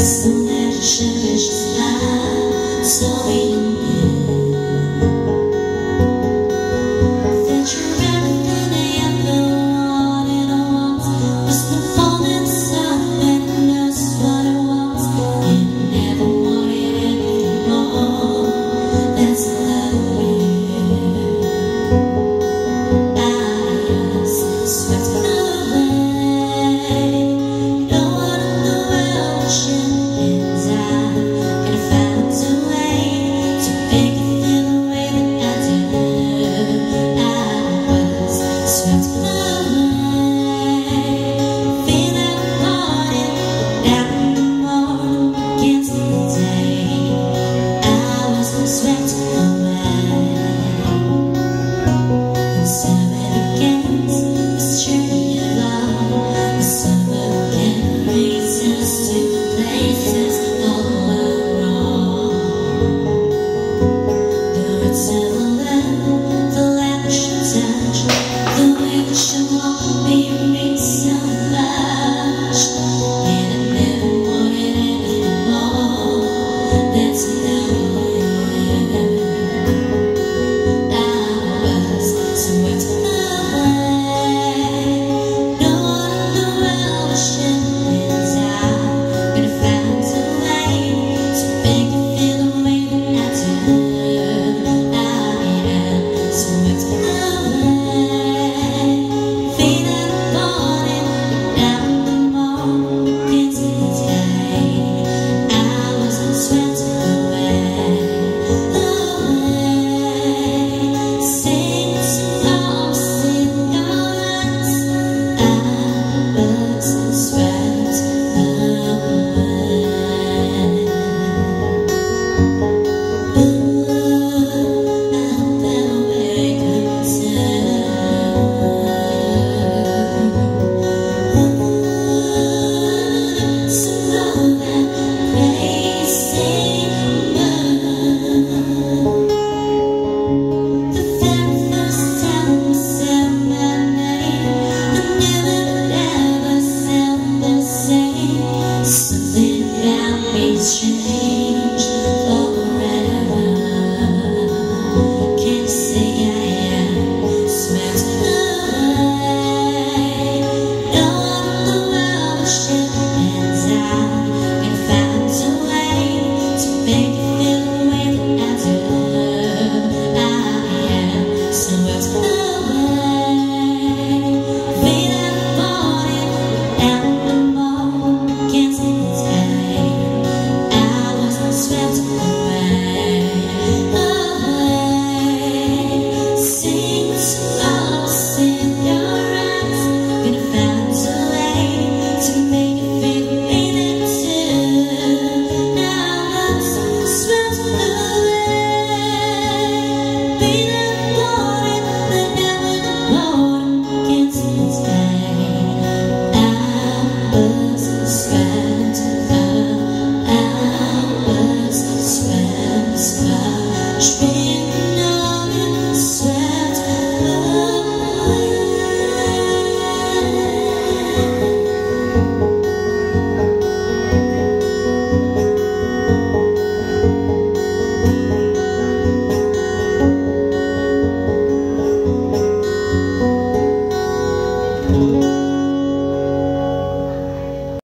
Something about me